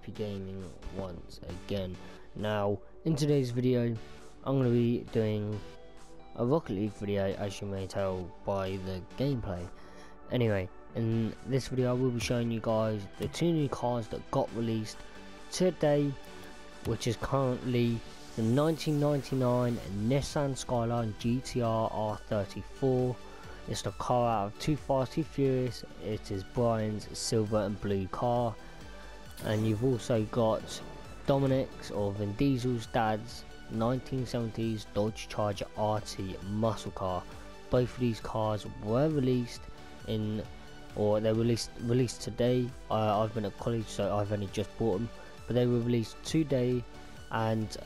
Zippy Gaming once again. Now, in today's video, I'm going to be doing a Rocket League video, as you may tell by the gameplay. Anyway, in this video I will be showing you guys the two new cars that got released today, which is currently the 1999 Nissan Skyline GTR R34. It's the car out of Too Fast Too Furious. It is Brian's silver and blue car. And you've also got Dominic's or Vin Diesel's dad's 1970s Dodge Charger RT muscle car. Both of these cars were released in, or they were released released today. I've been at college, so I've only just bought them, but they were released today, and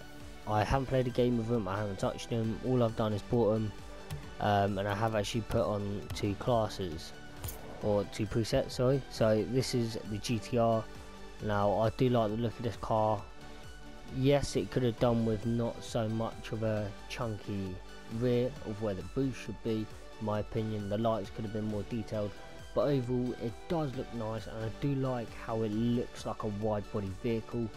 I haven't played a game with them. I haven't touched them. All I've done is bought them, um, and I have actually put on two classes or two presets. Sorry. So this is the GTR. Now I do like the look of this car. Yes it could have done with not so much of a chunky rear of where the boost should be in my opinion. The lights could have been more detailed but overall it does look nice and I do like how it looks like a wide body vehicle.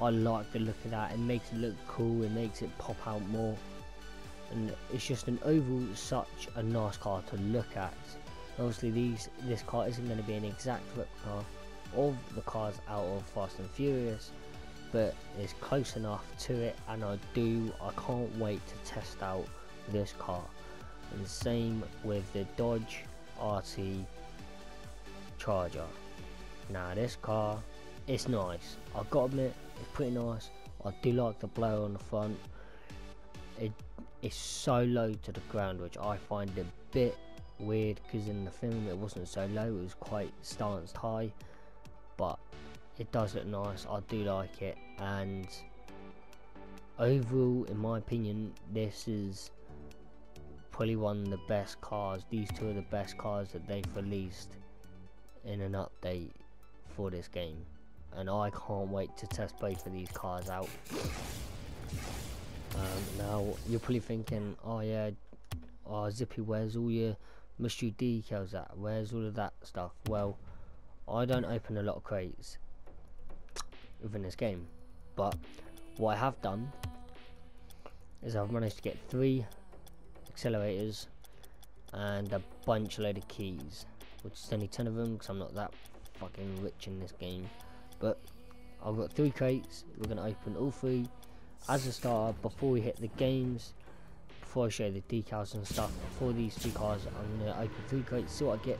I like the look of that. It makes it look cool. It makes it pop out more. And it's just an overall such a nice car to look at. Obviously these this car isn't going to be an exact replica of the cars out of Fast and Furious but it's close enough to it and I do I can't wait to test out this car. And the same with the Dodge RT Charger. Now this car it's nice. I've got to admit it's pretty nice. I do like the blower on the front. It is so low to the ground which I find a bit weird because in the film it wasn't so low it was quite stanced high but it does look nice. I do like it. And overall in my opinion this is probably one of the best cars these two are the best cars that they've released in an update for this game. And I can't wait to test both of these cars out. Um, now you're probably thinking oh yeah oh Zippy where's all your mystery decals at? Where's all of that stuff? Well I don't open a lot of crates within this game. But what I have done is I've managed to get three accelerators and a bunch load of keys, which is only 10 of them because I'm not that fucking rich in this game. But I've got three crates, we're going to open all three as a starter before we hit the games. Before I show you the decals and stuff, for these two cars, I'm going to open three crates, see what I get,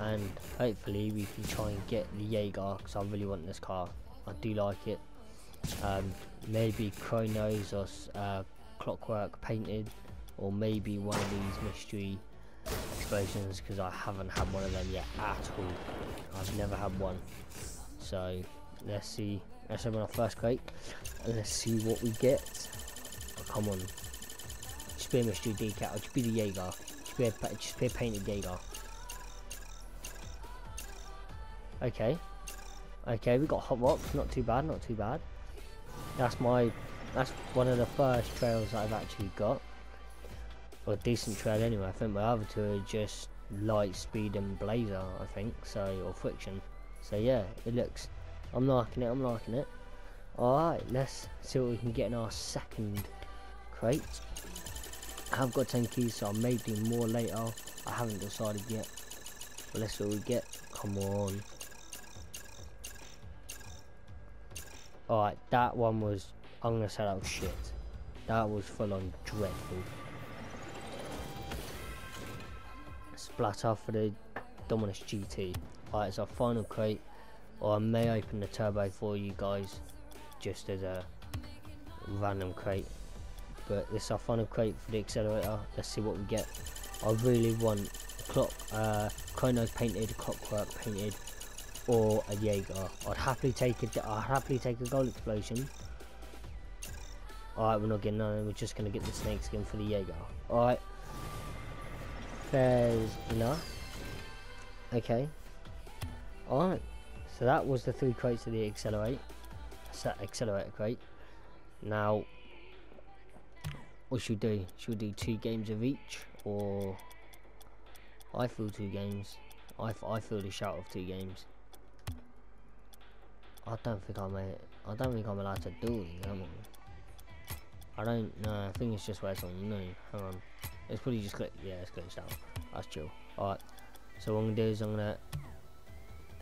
and hopefully we can try and get the Jaeger because I really want this car. I do like it. Um, maybe Chronos or uh, Clockwork painted, or maybe one of these mystery explosions because I haven't had one of them yet at all. I've never had one. So let's see. Let's open our first crate and let's see what we get. Oh, come on. Just be a mystery decal. Just be the Jaeger. Just be a, just be a painted Jaeger. Okay, Okay, we got Hot Rocks, not too bad, not too bad. That's my, that's one of the first trails I've actually got. Or a decent trail anyway, I think my other two are just light speed and blazer, I think, so, or friction. So yeah, it looks, I'm liking it, I'm liking it. Alright, let's see what we can get in our second crate. I have got 10 keys, so I may do more later. I haven't decided yet. But let's see what we get. Come on. Alright, that one was, I'm gonna say that was shit. That was full on dreadful. Splatter for the Dominus GT. Alright, it's our final crate. Or I may open the turbo for you guys, just as a random crate. But this is our final crate for the accelerator. Let's see what we get. I really want clock, uh, Chronos painted, clockwork painted, or a Jaeger. I'd happily take it. I'd happily take a gold explosion. Alright, we're not getting none. We're just gonna get the snake skin for the Jaeger. Alright. Fair's enough. Okay. Alright. So that was the three crates of the accelerate. Accelerator crate. Now, what should we do? Should we do two games of each, or I feel two games. I, I feel the shout of two games. I don't think I'm a, I don't think I'm allowed to do am I? Don't know, I think it's just where it's on. Hang on. It's probably just click yeah, it's glitched out. That's chill. Alright. So what I'm gonna do is I'm gonna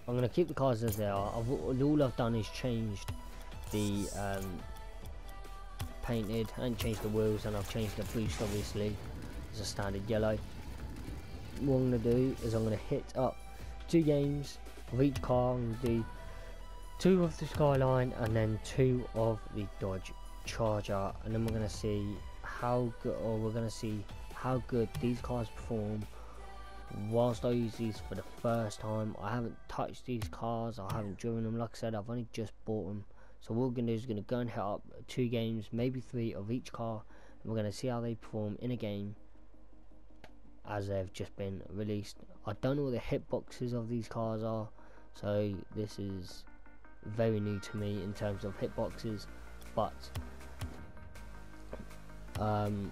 I'm gonna keep the cars as they are. I've, all I've done is changed the um, painted and changed the wheels and I've changed the boost obviously It's a standard yellow. What I'm gonna do is I'm gonna hit up two games of each car. Gonna do two of the Skyline and then two of the Dodge Charger. And then we're gonna see how good or we're gonna see how good these cars perform whilst I use these for the first time. I haven't touched these cars. I haven't driven them. Like I said I've only just bought them so what we're going to do is going to go and hit up two games maybe three of each car. And we're going to see how they perform in a game as they've just been released. I don't know what the hitboxes of these cars are. So this is very new to me in terms of hitboxes but um,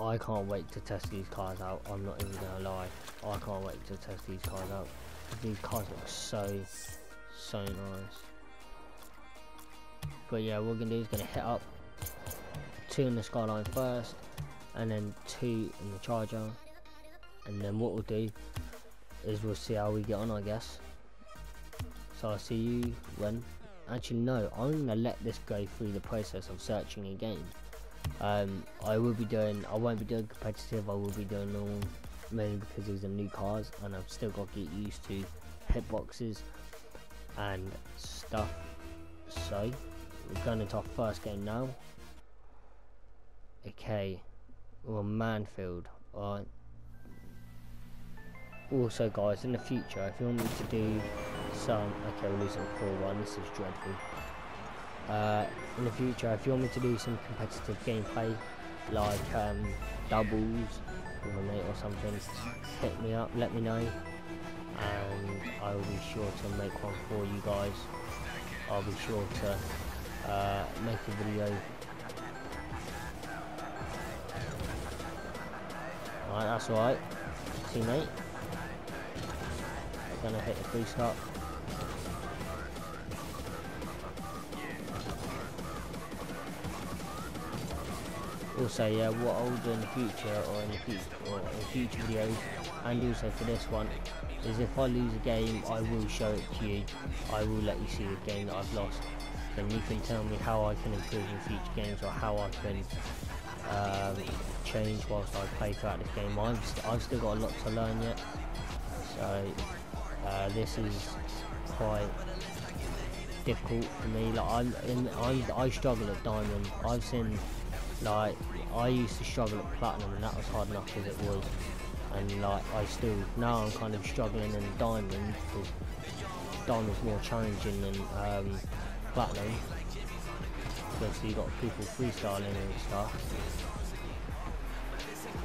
I can't wait to test these cars out. I'm not even gonna lie. I can't wait to test these cars out. These cars look so, so nice. But yeah, what we're gonna do is gonna hit up two in the Skyline first, and then two in the Charger, and then what we'll do is we'll see how we get on, I guess. So I'll see you when. Actually, no. I'm gonna let this go through the process of searching again. Um, I will be doing, I won't be doing competitive, I will be doing normal, mainly because these are new cars and I've still got to get used to hitboxes and stuff. So, we're going into our first game now. Okay, we're Mannfield, alright. Also guys, in the future, if you want me to do some, okay we're losing 4-1, this is dreadful uh, in the future if you want me to do some competitive gameplay like um, doubles with a mate or something hit me up let me know and I will be sure to make one for you guys I'll be sure to uh, make a video Alright, that's alright. Teammate. Gonna hit the free stop. Also yeah what I'll do in the future or in the future or in future videos and also for this one is if I lose a game I will show it to you. I will let you see the game that I've lost. Then you can tell me how I can improve in future games or how I can um, change whilst I play throughout this game. I've, st I've still got a lot to learn yet. So uh, this is quite difficult for me. Like I, in, I, I struggle at diamond. I've seen like I used to struggle at platinum and that was hard enough as it was and like I still now I'm kind of struggling in diamond because diamond's more challenging than um, platinum. Because you got people freestyling and stuff.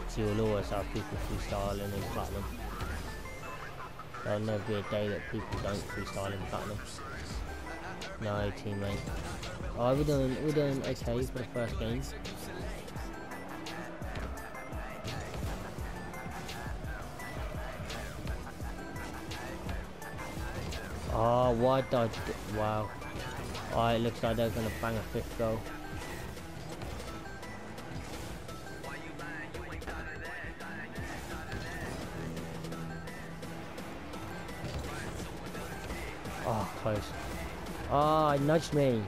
So you'll always have people freestyling in platinum. There'll never be a day that people don't freestyle in platinum. No teammate. Oh we're doing we're doing okay for the first game Oh, did I... Wow. Oh, it looks like they're going to bang a fifth goal. Oh, close. Ah, oh, nudged me.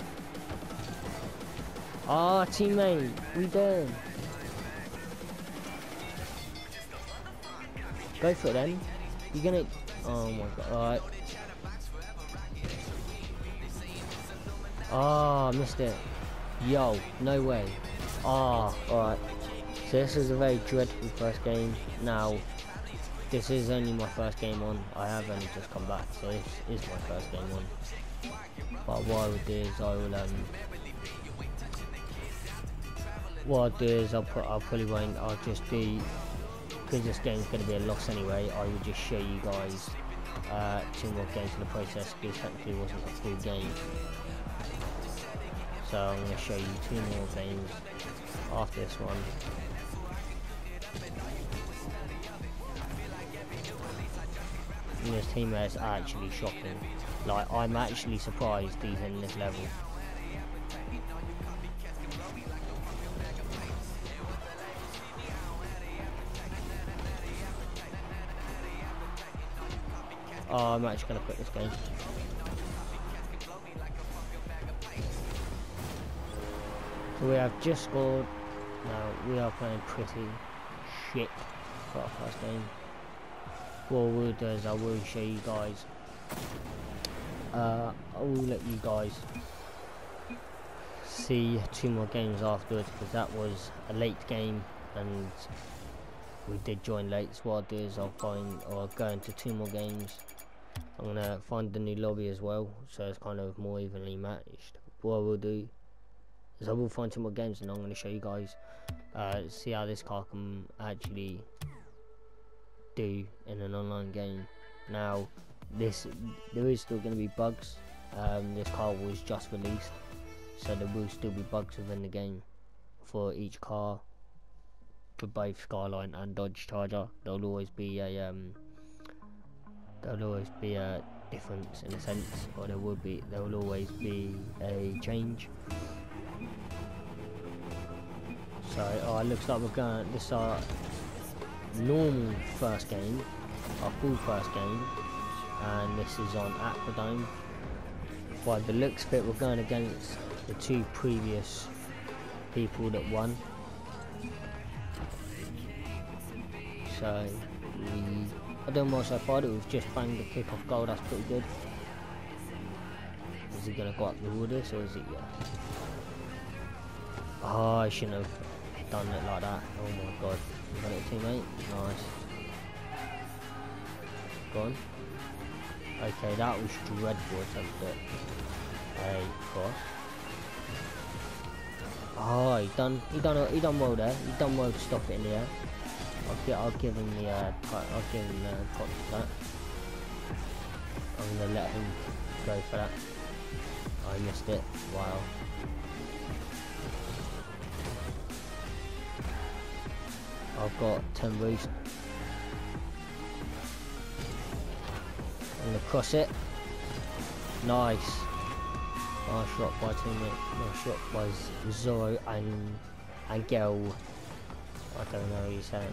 Oh, teammate, we done. Go for it then. You're gonna... Oh my god, alright. Ah, oh, missed it. Yo, no way. Ah, oh, alright. So this is a very dreadful first game. Now, this is only my first game on. I have only just come back, so this is my first game on. But what I will do is I will, um... What I'll do is I'll put, I'll probably won't, I'll just do... Because this game's going to be a loss anyway, I will just show you guys uh, two more games in the process because technically it wasn't a full game so I'm going to show you two more things off this one. And this teammate is actually shocking. Like, I'm actually surprised he's in this level. Oh, I'm actually going to quit this game. We have just scored. Now, we are playing pretty shit for our first game. What we'll do is I will show you guys. Uh, I will let you guys see two more games afterwards because that was a late game and we did join late. So what I'll do is I'll find or I'll go into two more games. I'm gonna find the new lobby as well, so it's kind of more evenly matched. What I will do is I will find two more games and I'm gonna show you guys uh, see how this car can actually do in an online game. Now, this there is still going to be bugs. Um, this car was just released, so there will still be bugs within the game for each car. For both Skyline and Dodge Charger, there'll always be a um, there'll always be a difference in a sense, or there will be there will always be a change. So, oh, it looks like we're going. This is our normal first game, our full first game, and this is on Aquadome. By the looks of it, we're going against the two previous people that won. So, we, I don't know so far, we've just banged the kick off goal, that's pretty good. Is he going to go up the orders, or is he, yeah? Oh, I shouldn't have done it like that. Oh my god. You got it teammate? Nice. Gone. Okay, that was dreadful attempt it. Hey, cross. Oh, he done, he done, he done well there. He done well to stop it in the air. I'll get, I'll give him the, uh, I'll give him the props for that. I'm gonna let him go for that. I missed it. Wow. I've got 10 boost. I'm gonna cross it. Nice. Nice shot by teammate. Nice shot by Zoro and Angel. I don't know he's saying.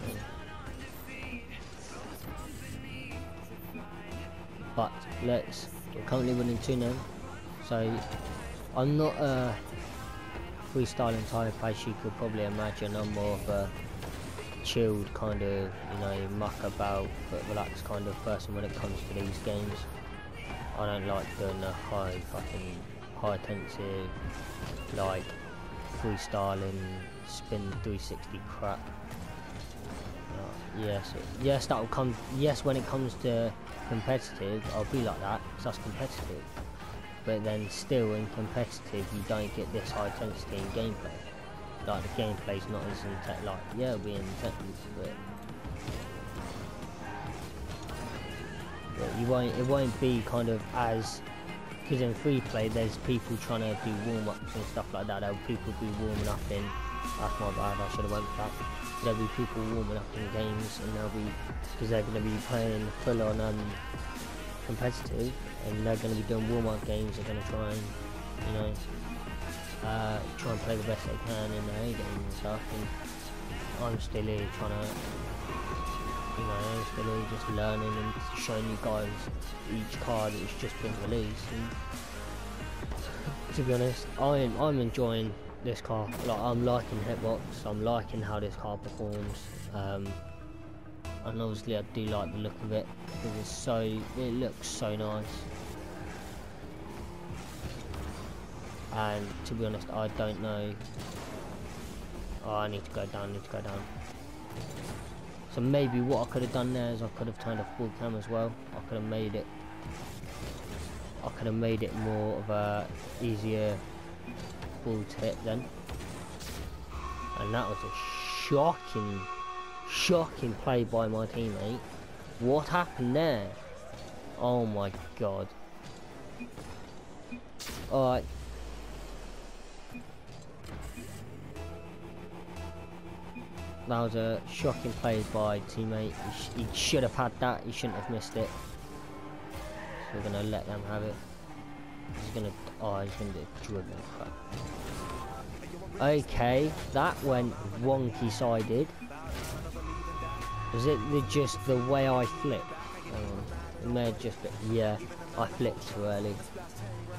But let's. We're currently winning 2 0. So I'm not a freestyling type as you could probably imagine. I'm more of a chilled kind of, you know, muck about but relaxed kind of person when it comes to these games. I don't like doing the high fucking high intensive like freestyling spin 360 crap. Uh, yes, yes, that will come. Yes, when it comes to competitive, I'll be like that because that's competitive. But then still in competitive, you don't get this high intensity in gameplay like the gameplay's not as intense. Like yeah, it'll be intense, but, but you won't. It won't be kind of as because in free play there's people trying to do warm ups and stuff like that. There'll people be warming up in. That's my bad. I should have went for that. There'll be people warming up in games, and they'll be because they're going to be playing full on um, competitive, and they're going to be doing warm up games. They're going to try and you know uh, try and play the best they can in the A game and stuff. And I'm still here trying to, you know, I'm still here just learning and showing you guys each card that's just been released. And to be honest, I'm I'm enjoying this car. Like I'm liking Hitbox. I'm liking how this car performs. Um, and obviously I do like the look of it because it's so it looks so nice. And to be honest I don't know. Oh I need to go down, need to go down. So maybe what I could have done there is I could have turned off full cam as well. I could have made it I could have made it more of a easier full tip then. And that was a shocking shocking play by my teammate. What happened there? Oh my god. Alright That was a shocking play by teammate. He, sh he should have had that. He shouldn't have missed it. we're gonna let them have it. He's gonna, oh, he's gonna a driven. Okay, that went wonky sided. Was it the, just the way I flipped? It may have just, yeah, I flipped too early.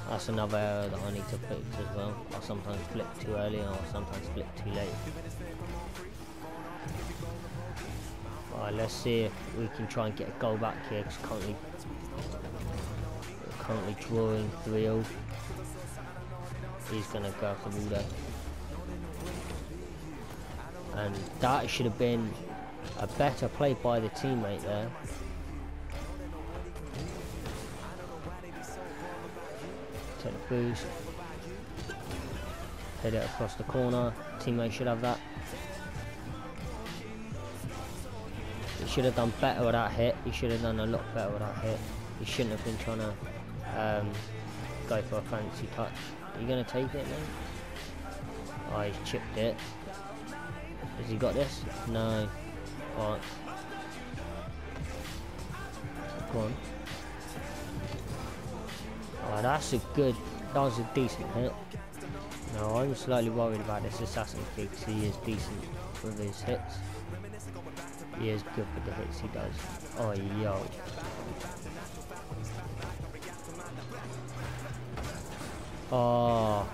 That's another error that I need to fix as well. I sometimes flip too early or sometimes flip too late. Let's see if we can try and get a goal back here because currently, currently drawing 3 -0. He's going to go for the. And that should have been a better play by the teammate there. Take the boost. Hit it across the corner. Teammate should have that. He should have done better with that hit. He should have done a lot better with that hit. He shouldn't have been trying to um, go for a fancy touch. Are you going to take it now? Oh, he's chipped it. Has he got this? No. Alright. Go on. Oh, that's a good, that was a decent hit. No, I'm slightly worried about this Assassin because he is decent with his hits. He is good with the hits he does. Oh, yo. Oh.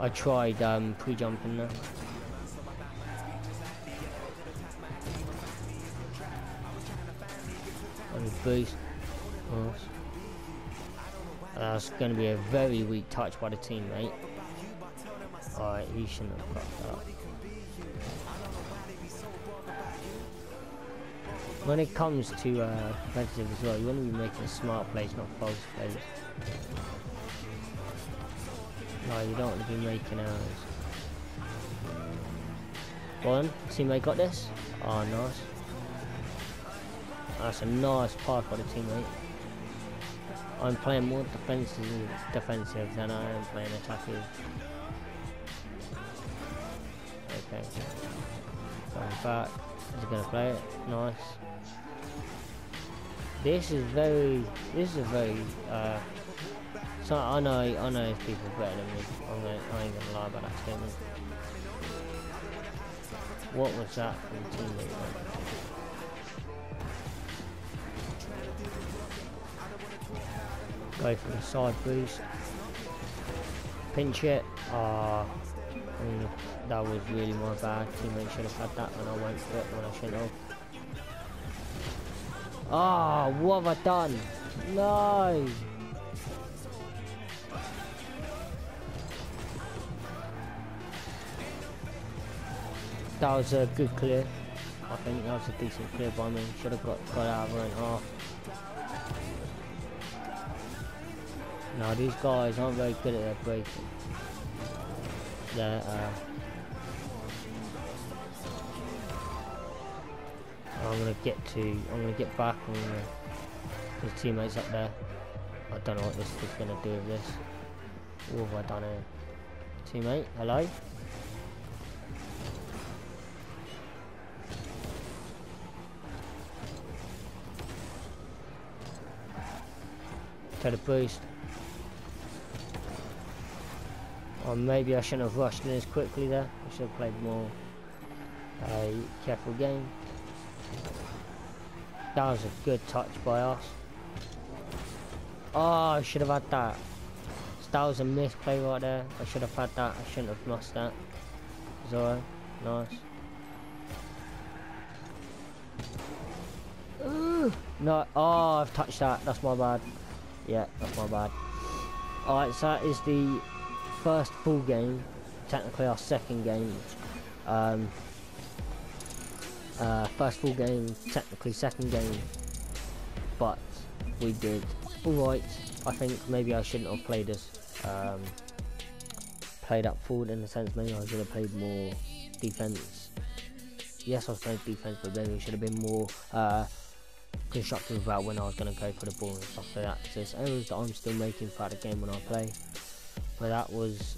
I tried um, pre-jumping there. Boost. Nice. That's going to be a very weak touch by the teammate. He shouldn't have got that. When it comes to uh, competitive as well, you want to be making smart plays, not false plays. No, you don't want to be making errors. One, teammate got this? Oh, nice. That's a nice pass by the teammate. I'm playing more defensive, defensive than I am playing attacking. Back. He's gonna play it. Nice. This is very. This is a very. Uh, so I know. I know people better than me. I'm gonna, I ain't gonna lie about that statement. What was that from teammate? Go for the side boost. Pinch it. Ah. That was really my bad. Teammate should have had that when I went for it when I shouldn't have. Ah, oh, what have I done? No! That was a good clear. I think that was a decent clear by me. Should have got, got out of and half. Now these guys aren't very good at their braking. Uh, I'm gonna get to, I'm gonna get back uh, his teammates up there. I don't know what this is gonna do with this. What have I done here? Teammate, hello? Try to boost. Or maybe I shouldn't have rushed in as quickly there. I should have played more uh, careful game. That was a good touch by us. Oh, I should have had that. That was a misplay right there. I should have had that. I shouldn't have lost that. Zoro, nice. No, oh, I've touched that. That's my bad. Yeah, that's my bad. Alright, so that is the first full game. Technically our second game. Um, uh, first full game, technically second game, but we did alright. I think maybe I shouldn't have played as um, played up forward in a sense maybe I should have played more defense. Yes, I was playing defense, but maybe I should have been more uh, constructive about when I was going to go for the ball and stuff like that. So it's errors that I'm still making throughout the game when I play. But that was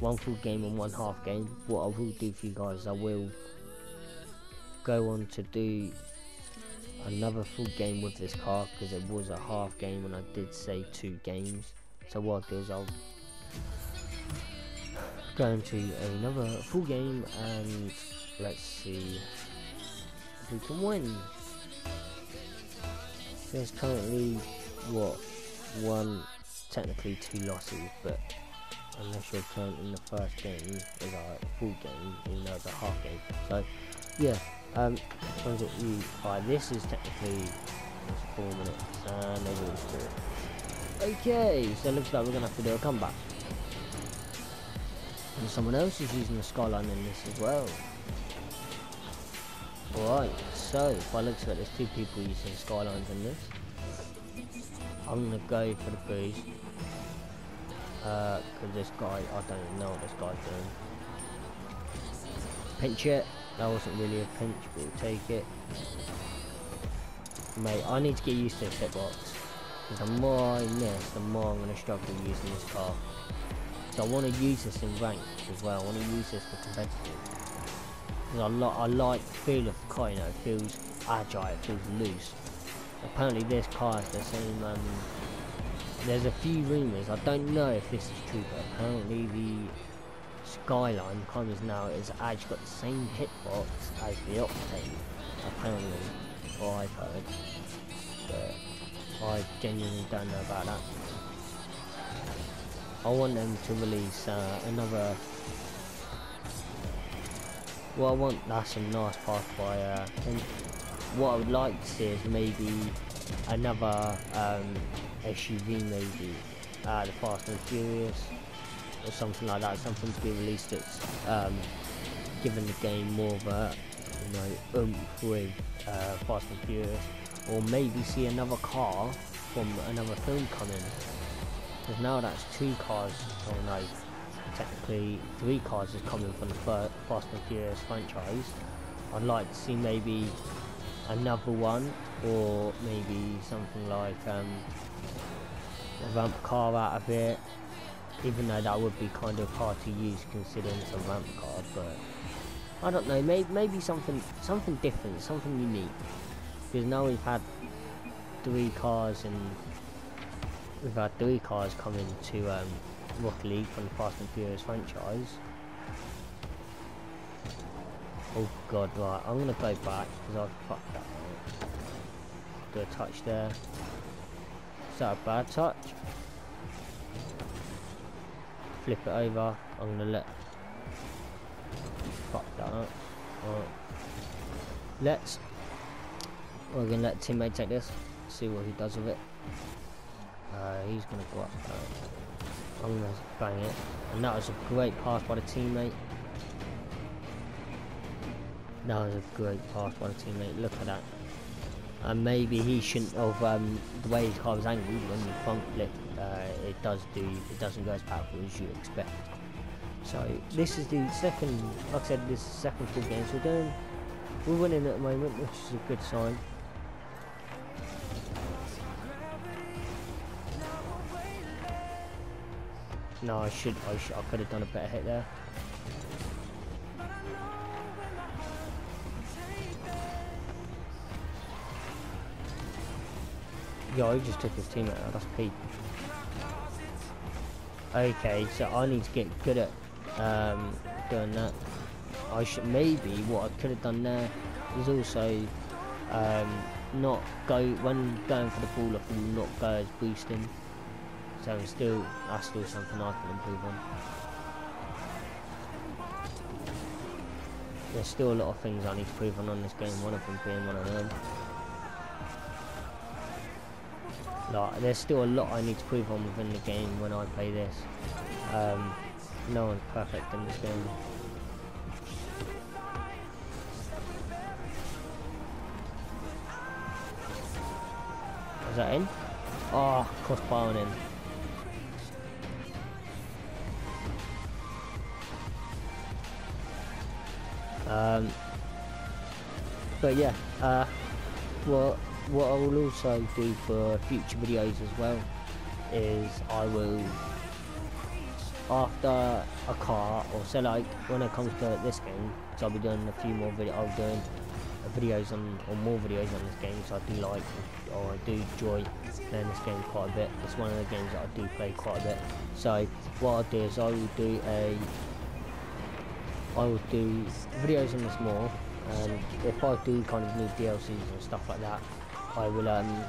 one full game and one half game. What I will do for you guys, I will go on to do another full game with this car because it was a half game and I did say two games. So what I'll do is I'll go into another full game and let's see if we can win. There's currently what one technically two losses but unless you're counting the first game as a full game though it's a half game. So yeah um it you Right, this is technically four minutes and they will score okay so it looks like we're gonna have to do a comeback and someone else is using the skyline in this as well Alright, so if I look at it, there's two people using skylines in this. I'm gonna go for the boost. Uh, cause this guy, I don't even know what this guy's doing. Pinch it. That wasn't really a pinch, but we'll take it. Mate, I need to get used to this hitbox. Because the more I miss, the more I'm gonna struggle using this car. So I want to use this in rank as well. I want to use this for competitive. Because I, li I like the feel of the car, you know, it feels agile, it feels loose. Apparently this car is the same, um, there's a few rumours, I don't know if this is true, but apparently the Skyline Climbers now is actually got the same hitbox as the Octane, apparently, or I've heard, but I genuinely don't know about that. I want them to release uh, another what I want that's some nice path by uh, and what I would like to see is maybe another um, SUV maybe uh, the Fast and Furious or something like that something to be released that's um, given the game more of a you know oomph with uh, Fast and Furious. Or maybe see another car from another film coming because now that's two cars or no technically three cars is coming from the Fast and Furious franchise. I'd like to see maybe another one or maybe something like um, a ramp car out of it even though that would be kind of hard to use considering it's a ramp car but I don't know maybe, maybe something something different something unique because now we've had three cars and we've had three cars coming to um, League from the Fast and Furious franchise. Oh god, right, I'm gonna go back because I fucked that up. Do a touch there. Is that a bad touch? Flip it over. I'm gonna let. Fuck that up. Right. Let's. We're gonna let teammate take this. See what he does with it. Uh, he's gonna go up. I'm gonna bang it. And that was a great pass by the teammate. That was a great pass by the teammate. Look at that. And maybe he shouldn't have um, the way his car was angled when you front flip. Uh, it does do. It doesn't go as powerful as you expect. So this is the second. Like I said, this is the second full game. So we're doing. We're winning at the moment, which is a good sign. No, I should. I should. I could have done a better hit there. Yo, he just took his teammate out. That's Pete. Okay, so I need to get good at um, doing that. I should maybe what I could have done there is also um, not go when going for the ball off not go as boosting. So it's still, that's still something I can improve on. There's still a lot of things I need to improve on on this game, one of them being one of them. Like, there's still a lot I need to prove on within the game when I play this. Um, no one's perfect in this game. Is that in? Oh, crossbar in. Um, but yeah, uh, what what I will also do for future videos as well is I will after a car or so like when it comes to this game so I'll be doing a few more videos I'll be doing videos on or more videos on this game so I do like or I do enjoy playing this game quite a bit. It's one of the games that I do play quite a bit. So what I'll do is I will do a I will do videos on this more and if I do kind of need DLCs and stuff like that I will um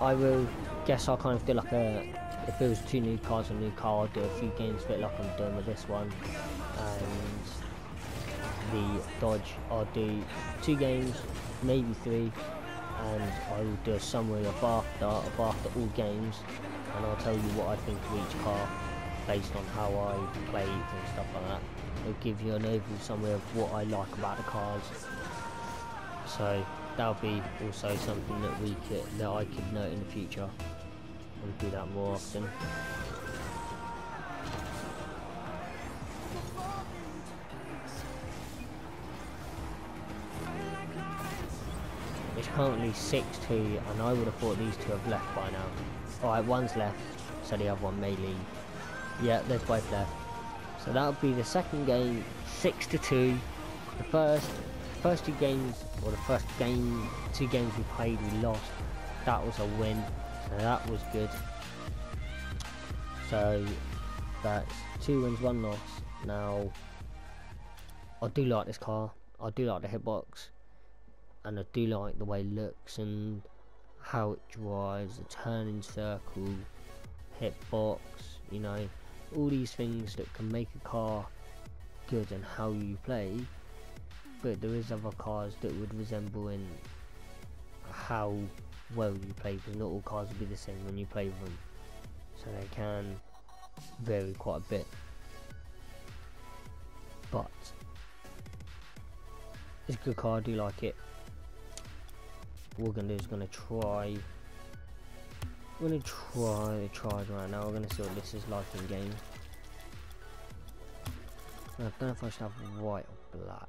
I will guess I'll kind of do like a if it was two new cars, a new car, I'll do a few games a bit like I'm doing with this one. And the Dodge, I'll do two games, maybe three, and I will do a summary of after, of after all games, and I'll tell you what I think of each car based on how I play and stuff like that. It'll give you an overview summary of what I like about the cars. So that'll be also something that we could, that I could note in the future and do that more often. It's currently 6-2 and I would have thought these two have left by now. Alright, one's left, so the other one may leave. Yeah, they've both left. So that'll be the second game, 6-2. The first first two games, or the first game, two games we played, we lost. That was a win. So that was good. So that's two wins, one loss. Now I do like this car. I do like the hitbox, and I do like the way it looks and how it drives, the turning circle, hitbox. You know, all these things that can make a car good and how you play. But there is other cars that would resemble in how well you play because not all cars will be the same when you play them. So they can vary quite a bit. But it's a good car I do like it. What we're gonna do is gonna try we're gonna try the charge right now. We're gonna see what this is like in game. I don't know if I should have white or black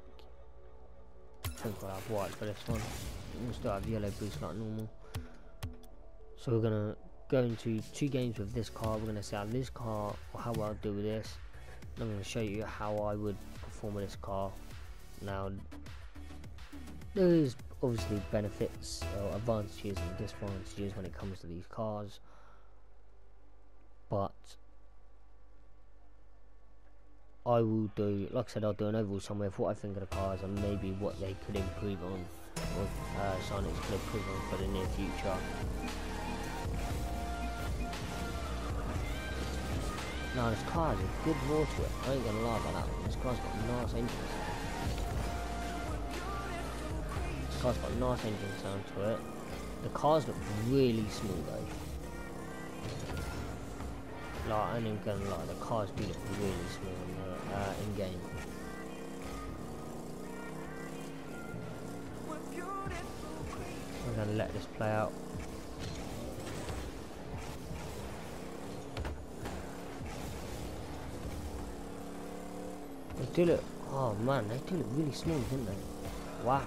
think I'll have white for this one we'll still have yellow boots like normal so we're gonna go into two games with this car. We're gonna see how this car or how I'll do with this. I'm gonna show you how I would perform with this car. Now there is obviously benefits or advantages and disadvantages when it comes to these cars. But I will do, like I said, I'll do an overall summary of what I think of the cars and maybe what they could improve on, or uh, Psyonix could improve on for the near future. Now this car has a good roar to it. I ain't gonna lie about that. This car's got nice engine sound. This car's got nice engine sound to it. The cars look really smooth though. Like, I ain't gonna lie, the cars do look really the, uh, in game. I'm gonna let this play out. They do look, oh man, they do look really small, didn't they? Wow.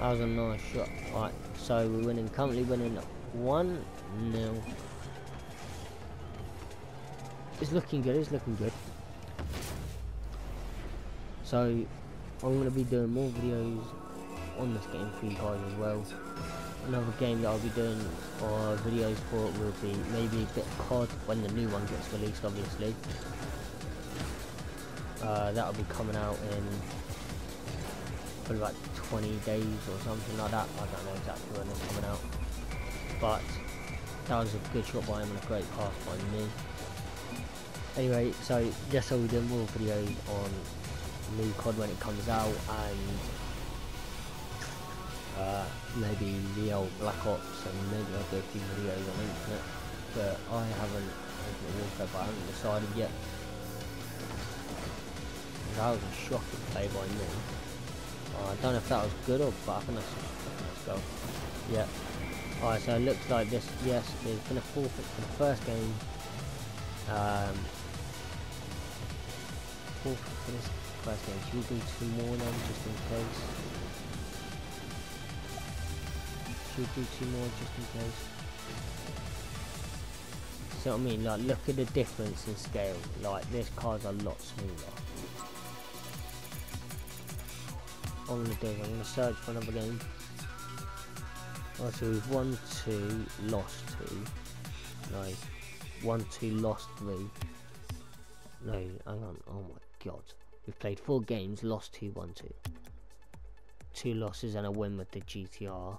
That was a nice shot. Right, so we're winning, currently winning 1 0. It's looking good, it's looking good. So, I'm going to be doing more videos on this game for you guys as well. Another game that I'll be doing or videos for will be maybe a bit COD when the new one gets released obviously. Uh, that'll be coming out in probably like 20 days or something like that. I don't know exactly when it's coming out. But that was a good shot by him and a great pass by me. Anyway, so just so we do more videos on new COD when it comes out and uh, maybe the old Black Ops and maybe I'll do a few videos on Infinite but I haven't Warfare but I haven't decided yet that was a shocking play by me. Uh, I don't know if that was good or I think that's, let's go. Yeah. Alright, so it looks like this, yes, there's been a forfeit for the first game. Um, forfeit for this Should we do two more then, just in case? Should do two more just in case? What I mean? Like, look at the difference in scale. Like, this car's a lot smaller. I'm gonna do is I'm gonna search for another game. Oh, so we've won two, lost two. No, one, two, lost three. No, hang on. Oh my god. We've played four games, lost two, won two. Two losses and a win with the GTR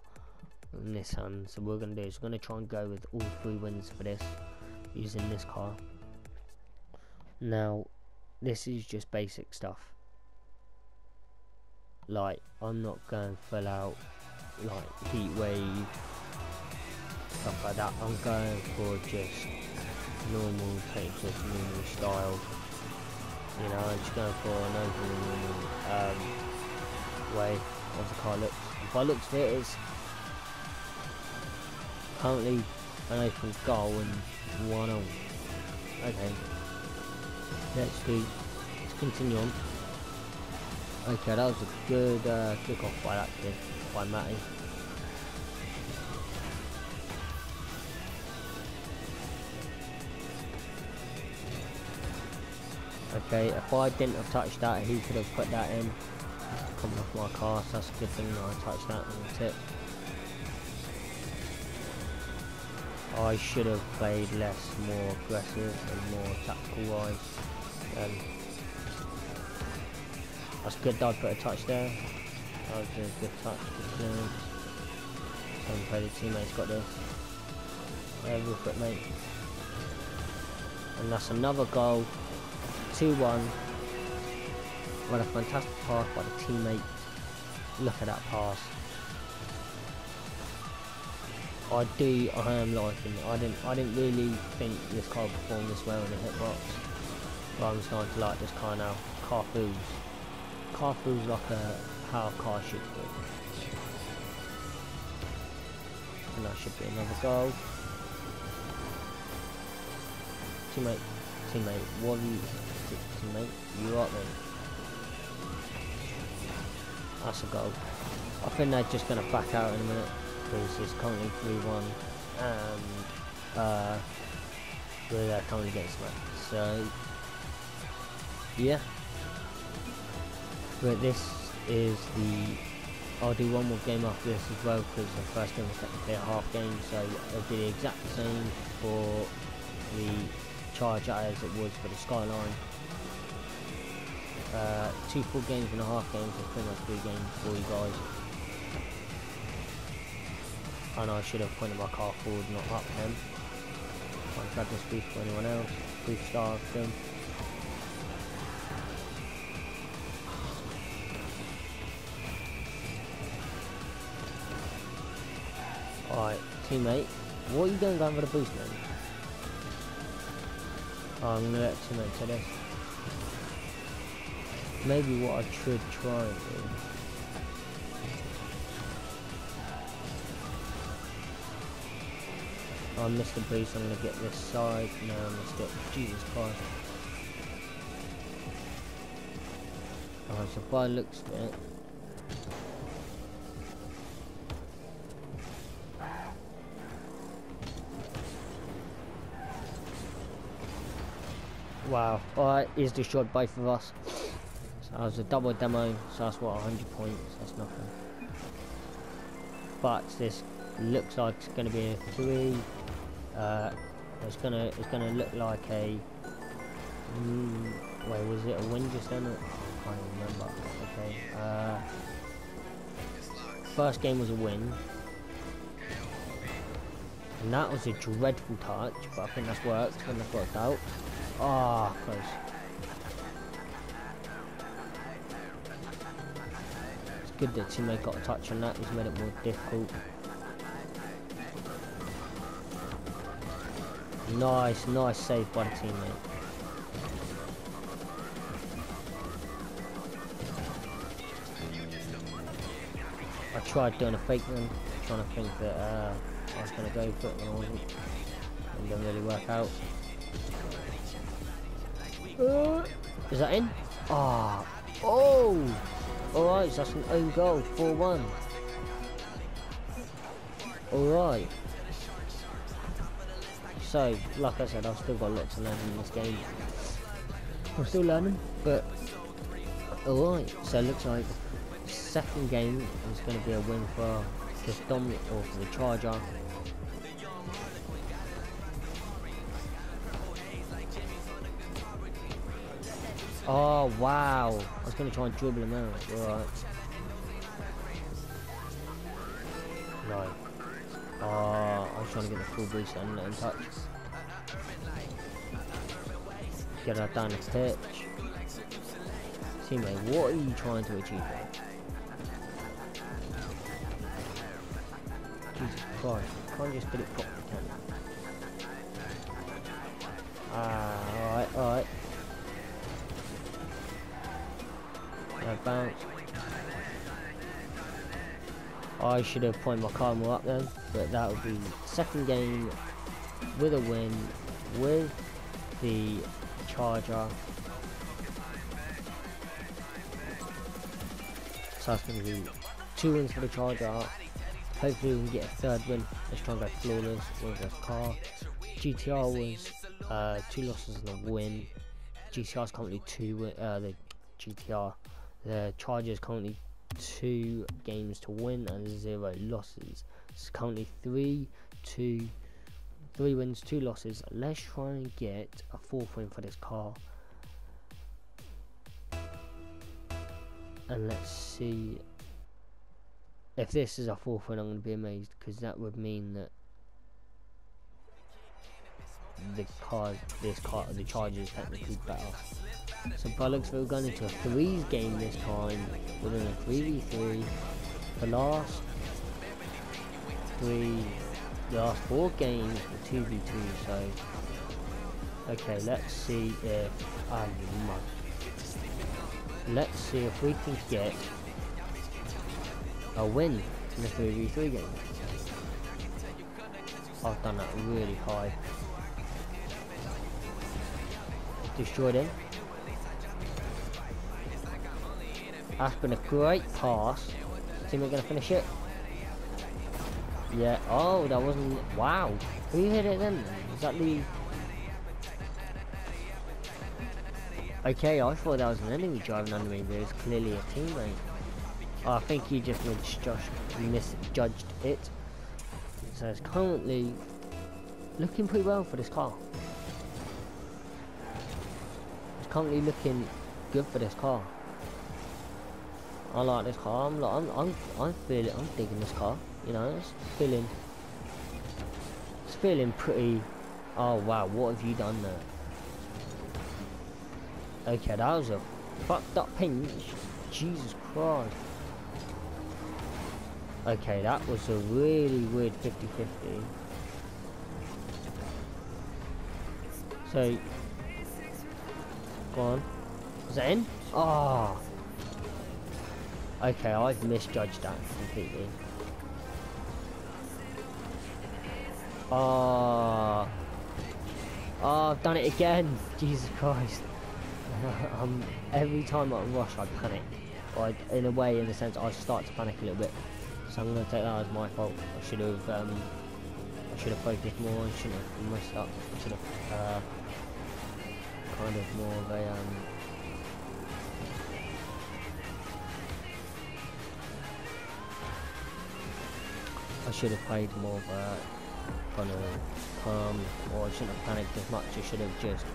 Nissan. So we're gonna do is we're gonna try and go with all three wins for this using this car. Now, this is just basic stuff. Like, I'm not going full out like heat wave stuff like that. I'm going for just normal Texas normal style. You know, I'm just going for an overall normal um, way of the car looks. By looks of it, it's currently an open goal and one on. Okay, let's do. Let's continue on. Okay, that was a good uh, kick off by that kid, by Matty. Okay, if I didn't have touched that, he could have put that in. Coming off my car, so that's a good thing that I touched that on the tip. I should have played less, more aggressive and more tactical wise. Um, that's good that I put a touch there. That was a good touch, good clearance. Some play the teammates got this. Real quick mate. And that's another goal 2-1. What a fantastic pass by the teammate. Look at that pass. I do, I am liking it. I didn't, I didn't really think this car performed this well in the hitbox. But I'm starting to like this car now. Car feels, car feels like a how a car should be. And that should be another goal. Teammate, teammate, what you? mate. You up, mate? That's a goal. I think they're just going to back out in a minute because it's currently 3-1 and uh, they're currently getting smacked. So, yeah. But this is the... I'll do one more game after this as well because the first game was technically a half game so I'll do the exact same for the Charger as it was for the Skyline uh, two full games and a half games, so pretty much three games for you guys. And I should have pointed my car forward, not up him. I've had this brief for anyone else. Brief star them. Alright, teammate. What are you going down for the boost man? I'm gonna let teammate say this maybe what I should try and do. Oh, I missed the boost, I'm gonna get this side. No, I missed it. Jesus Christ. Alright, so by looks at it. Wow, alright, he's destroyed both of us. That was a double demo, so that's what 100 points, that's nothing. But this looks like it's going to be a three. Uh, it's gonna it's gonna look like a. Mm, wait, was it a win just then? I can't remember. Okay. Uh, first game was a win. And that was a dreadful touch, but I think that's worked when that's worked out. Ah, oh, close. Good that teammate got a touch on that, he's made it more difficult. Nice, nice save by the teammate. I tried doing a fake one, trying to think that uh, I was going to go for it and I wasn't. It didn't really work out. Uh, is that in? Ah, oh! oh! Alright, that's an own goal, 4-1. Alright. So, like I said, I've still got lots to learn in this game. I'm still learning, but alright. So it looks like second game is going to be a win for the Dom or for the Charger. Oh wow! I was going to try and dribble him out. Right. No. Oh, I was trying to get the full boost and let him touch. Get that down the pitch. Teammate, what are you trying to achieve? Jesus Christ, can't just get it properly, can Ah, alright, alright. I should have pointed my car more up then, but that would be second game with a win with the Charger. So that's going to be two wins for the Charger. Hopefully we can get a third win. Let's try and go flawless with the car. GTR was uh, two losses and a win. GTR is currently two. Uh, the GTR, the Chargers currently two games to win and zero losses. It's currently three, two, three wins, two losses. Let's try and get a fourth win for this car. And let's see if this is a fourth win. I'm going to be amazed because that would mean that the car, this car, the Charger is technically better. So we're going into a threes game this time. We're in a 3v3. The last three, last four games were 2v2. So, okay, let's see if I um, Let's see if we can get a win in the 3v3 game. I've done that really high. Destroyed him. That's been a great pass. Team, we're gonna finish it. Yeah. Oh, that wasn't. Wow. Who hit it then? Is that the? Okay, I thought that was an enemy driving under me, but it's clearly a teammate. Oh, I think he just misjudged it. So it's currently looking pretty well for this car. It's currently looking good for this car. I like this car. I'm like, I'm, I'm, I'm feeling, I'm digging this car. You know, it's feeling, it's feeling pretty. Oh wow, what have you done there? Okay, that was a fucked up pinch. Jesus Christ. Okay, that was a really weird 50-50. So, go on. Is that in? Oh. Okay, I've misjudged that completely. Oh. Oh, I've done it again. Jesus Christ. um, every time I rush, I panic. I, in a way, in the sense, I start to panic a little bit. So I'm going to take that as my fault. I should have, um, I should have focused more. I shouldn't have messed up. I should have, uh, kind of more of a, um, I should have played more of a kind of calm, or I shouldn't have panicked as much. I should have just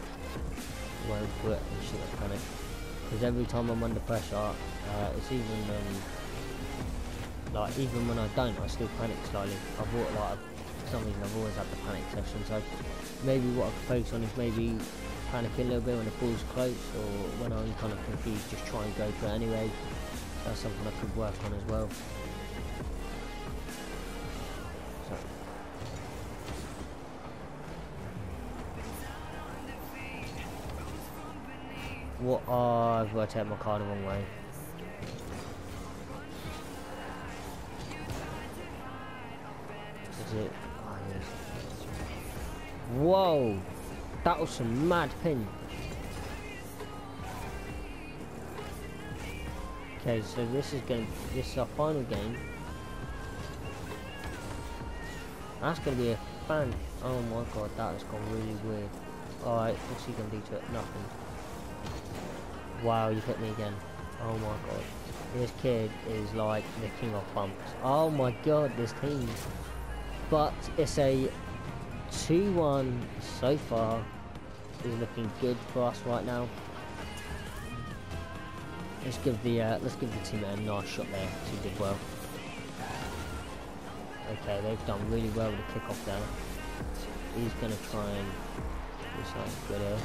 went for it and shouldn't have panicked. Because every time I'm under pressure, uh, it's even um, like even when I don't, I still panic slightly. I've thought like for some reason I've always had the panic session. So maybe what I could focus on is maybe panicking a little bit when the ball's close, or when I'm kind of confused, just try and go for it anyway. That's something I could work on as well. What? Oh, I've got to take my car the wrong way. Is it? Oh, yes. Whoa! That was some mad pin. Okay, so this is going. This is our final game. That's to be a fan. Oh my god, that has gone really weird. Alright, what's he to do to it? Nothing. Wow, you hit me again. Oh my god. This kid is like the king of bumps. Oh my god, this team. But it's a 2-1 so far. Is looking good for us right now. Let's give the uh, let's give the team a nice shot there. She did well. Okay, they've done really well with the kickoff there. He's gonna try and do something good.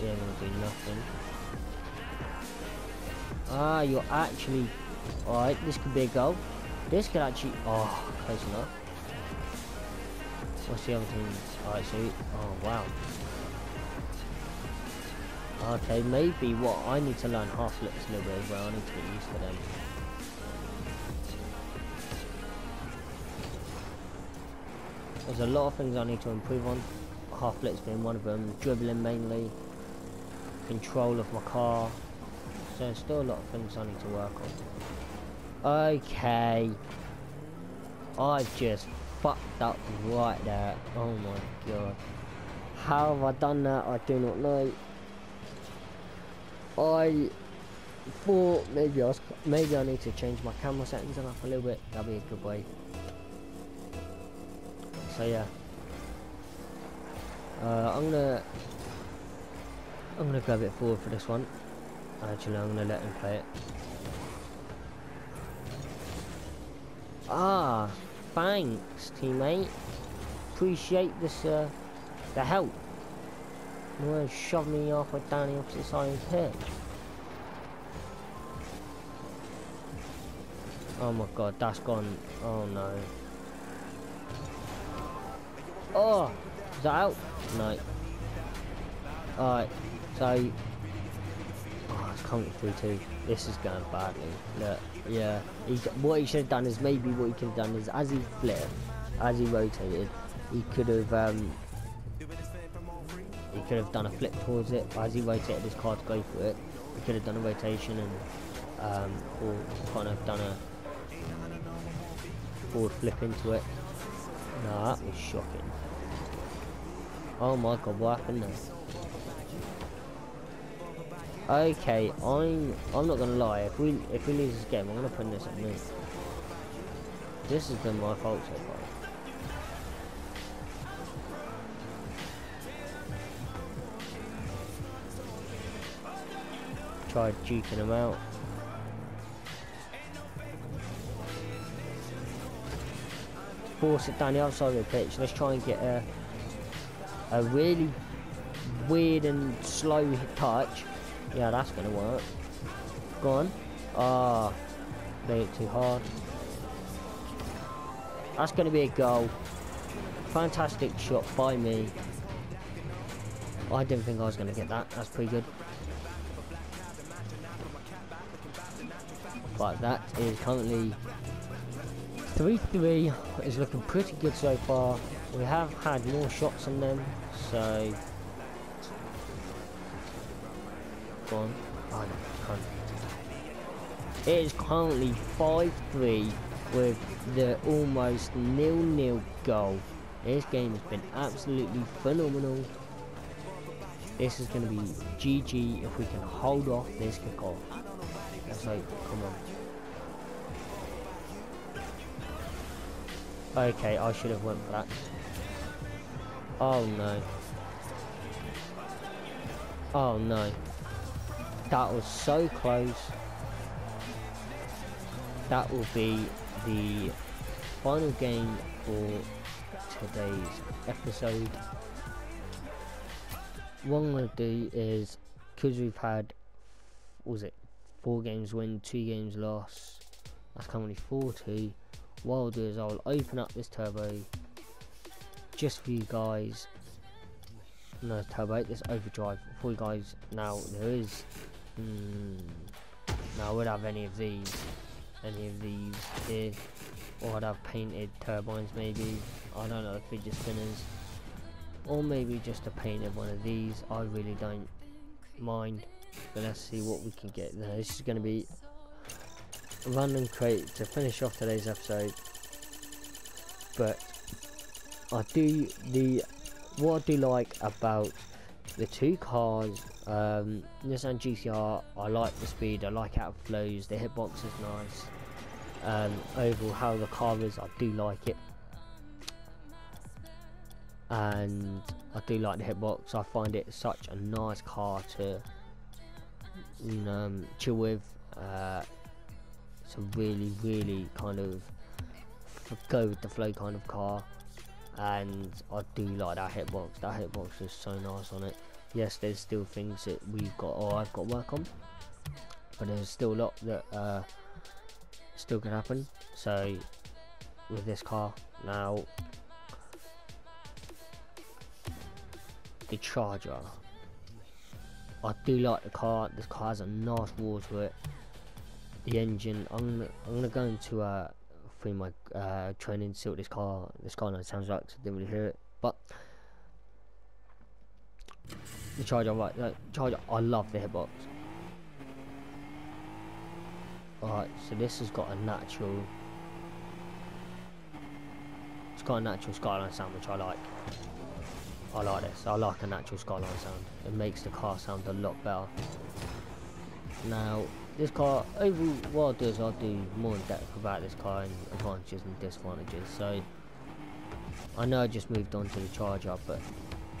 He ain't gonna do nothing. Ah, you're actually alright, this could be a goal. This could actually oh close enough. What's the other team? Alright, so oh wow. Okay, maybe what I need to learn half flips a little bit as well. I need to get used to them. There's a lot of things I need to improve on. Half flips being one of them. Dribbling mainly. Control of my car. So there's still a lot of things I need to work on. Okay. I just fucked up right there. Oh my god. How have I done that? I do not know. I thought maybe I was maybe I need to change my camera settings up a little bit. That'd be a good way. So yeah, uh, I'm gonna I'm gonna go a bit forward for this one. Actually, I'm gonna let him play it. Ah, thanks, teammate. Appreciate this uh, the help. You want to shove me off with down the opposite side of the? Oh my god, that's gone. Oh no. Oh! Is that out? No. Alright, so... It's through too. This is going badly. Look, yeah. He, what he should have done is maybe what he could have done is as he flipped, as he rotated, he could have um, he could have done a flip towards it as he rotated his car to go for it. He could have done a rotation and um, or kind of done a forward flip into it. No, that was shocking. Oh my god, what happened there? Okay, I'm I'm not gonna lie. If we if we lose this game, I'm gonna put this on me. This has been my fault so far. tried juking him out. Force it down the outside of the pitch. Let's try and get a, a really weird and slow touch. Yeah, that's to work. Go on. Ah, oh, made it too hard. That's to be a goal. Fantastic shot by me. I didn't think I was to get that. That's pretty good. But that is currently 3-3 is looking pretty good so far. We have had more shots than them, so... Go on. Oh, no, It is currently 5-3 with the almost nil-nil goal. This game has been absolutely phenomenal. This is going to be GG if we can hold off this kickoff. That's like, come on. Okay, I should have went for that. Oh no. Oh no. That was so close. That will be the final game for today's episode. What I'm going to do is, because we've had, was it four games win, two games loss. That's currently 4-2. What I'll do is I'll open up this turbo just for you guys. No turbo, this overdrive for you guys. Now there is. Hmm, now I would have any of these, any of these here, or I'd have painted turbines maybe. I don't know fidget spinners, or maybe just a painted one of these. I really don't mind. But let's see what we can get. Now, this is going to be a random crate to finish off today's episode. But I do the what I do like about the two cars, um, Nissan GTR, I like the speed, I like how it flows, the hitbox is nice. Um, overall, how the car is, I do like it. And I do like the hitbox, I find it such a nice car to um, chill with. Uh, it's a really, really kind of go with the flow kind of car and I do like that hitbox. That hitbox is so nice on it. Yes, there's still things that we've got or I've got to work on, but there's still a lot that uh, still can happen. So with this car now, the Charger. I do like the car. This car has a nice roar to it. The engine. I'm gonna, I'm gonna go into uh, through my uh, training see what this car this car noise sounds like. So I didn't really hear it, but the charger, right? The charger. I love the hitbox. Alright, so this has got a natural. It's got a natural skyline sound, which I like. I like this. I like a natural skyline sound. It makes the car sound a lot better. Now, this car, overall, what I'll do is I'll do more in depth about this car and advantages and disadvantages. So, I know I just moved on to the Charger, but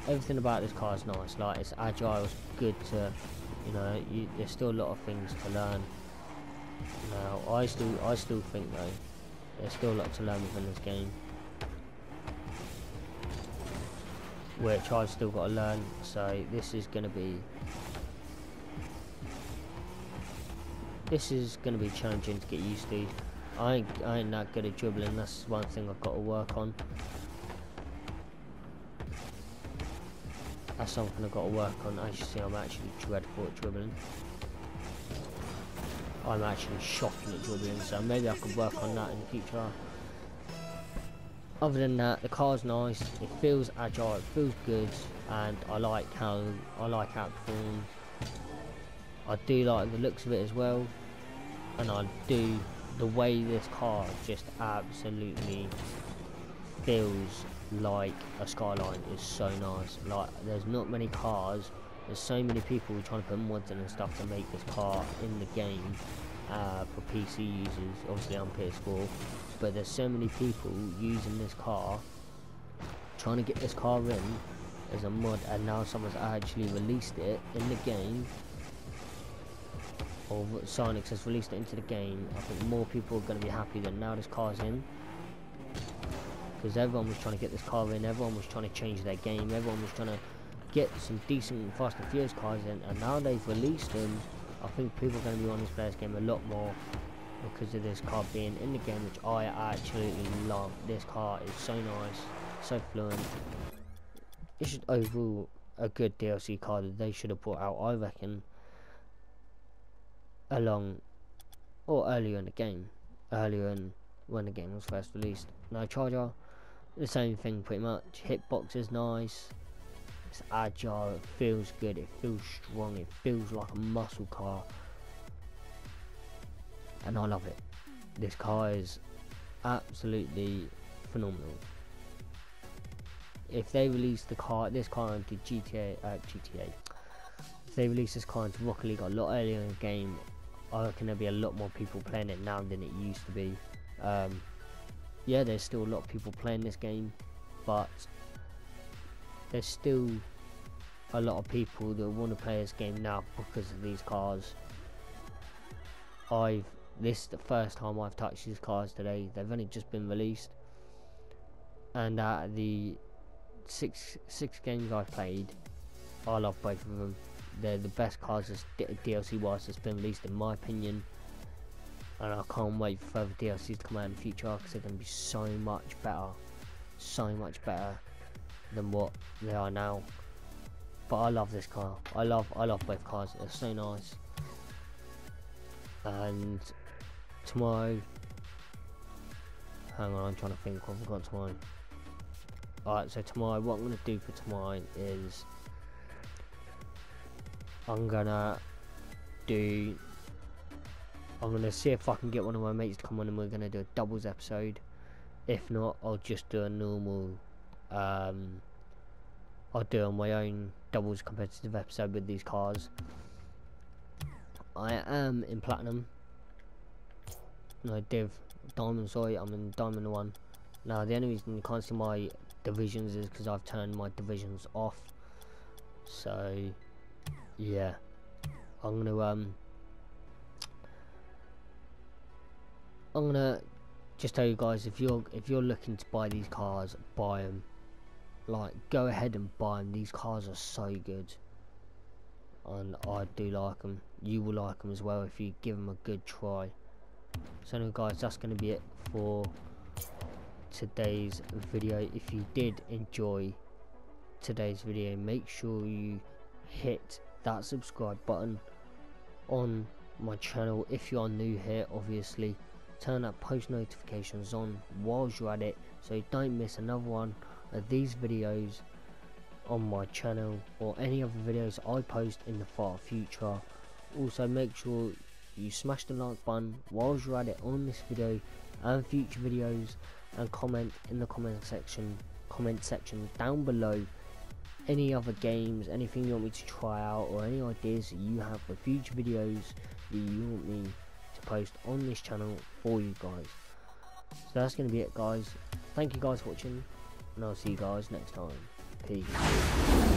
everything about this car is nice. Like, it's agile, it's good to, you know, you, there's still a lot of things to learn. Now, I still, I still think though, there's still a lot to learn within this game. Which I've still got to learn, so this is going to be This is going to be challenging to get used to. I I ain't that good at dribbling, that's one thing I've got to work on. That's something I've got to work on. As you see, I'm actually dreadful at dribbling. I'm actually shocking at dribbling, so maybe I could work on that in the future. Other than that, the car's nice. It feels agile. It feels good, and I like how I like how it performs. I do like the looks of it as well and I do the way this car just absolutely feels like a skyline is so nice. Like there's not many cars. There's so many people trying to put mods in and stuff to make this car in the game uh, for PC users obviously on PS4 but there's so many people using this car trying to get this car in as a mod and now someone's actually released it in the game. Or Psyonix has released it into the game, I think more people are going to be happy that now this car's in. Because everyone was trying to get this car in, everyone was trying to change their game, everyone was trying to get some decent Fast and Furious cars in, and now they've released them, I think people are going to be on this player's game a lot more because of this car being in the game, which I absolutely love. This car is so nice, so fluent. It's just overall a good DLC car that they should have brought out, I reckon along or earlier in the game earlier in when the game was first released no charger the same thing pretty much. Hitbox is nice. It's agile. It feels good. It feels strong. It feels like a muscle car. And I love it. This car is absolutely phenomenal. If they release the car this car into GTA uh, GTA if they release this car into Rocket League a lot earlier in the game I reckon there'll be a lot more people playing it now than it used to be. Um, yeah, there's still a lot of people playing this game, but there's still a lot of people that want to play this game now because of these cars. I've this is the first time I've touched these cars today. They've only just been released, and the six six games I've played, I love both of them they're the best cars as DLC wise that's been released in my opinion and I can't wait for further DLCs to come out in the future because they're going to be so much better. So much better than what they are now. But I love this car. I love I love both cars. They're so nice. And tomorrow hang on I'm trying to think what I've got tomorrow. Alright so tomorrow what I'm going to do for tomorrow is I'm gonna do I'm gonna see if I can get one of my mates to come on and we're gonna do a doubles episode if not I'll just do a normal um, I'll do on my own doubles competitive episode with these cars. I am in platinum. No div diamond sorry, I'm in diamond one. Now the only reason you can't see my divisions is because I've turned my divisions off. So yeah. I'm gonna um I'm gonna just tell you guys if you're if you're looking to buy these cars, buy them. Like go ahead and buy them. These cars are so good, and I do like them. You will like them as well if you give them a good try. So anyway, guys, that's gonna be it for today's video. If you did enjoy today's video, make sure you hit that subscribe button on my channel if you are new here obviously turn that post notifications on whilst you're at it. So you don't miss another one of these videos on my channel or any other videos I post in the far future. Also make sure you smash the like button whilst you're at it on this video and future videos and comment in the comment section comment section down below any other games anything you want me to try out or any ideas you have for future videos that you want me post on this channel for you guys. So that's going to be it guys. Thank you guys for watching and I'll see you guys next time. Peace.